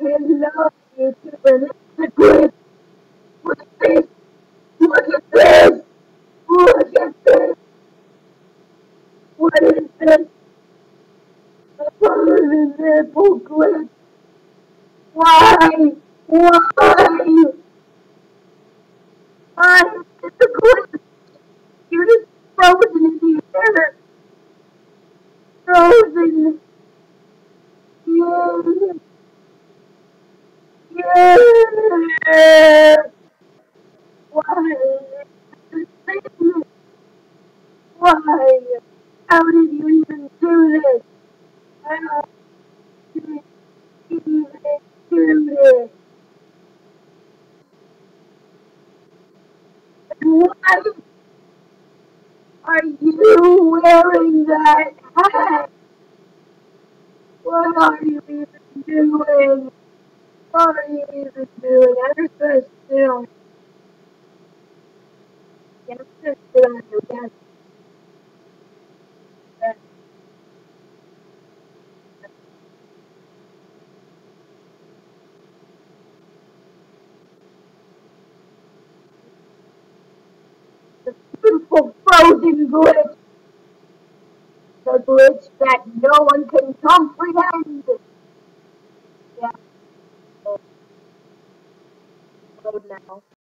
Hello, YouTube. It's a glitch. Look at this. Look at this. Look at this. What is this? What is this nipple glitch? Why? Why? Why? It's a glitch. You're just frozen in the air. Frozen. Yeah. Yeah. Why? Why? How did you even do this? How do? Why are you wearing that hat? What are you even doing? What you even doing? I'm sit on. Yeah, I'm. The beautiful frozen glitch. The glitch that no one can comprehend. Oh, now.